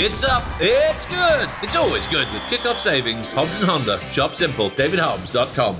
It's up. It's good. It's always good with kickoff savings. Hobbs and Honda. Shop simple. DavidHobbs.com.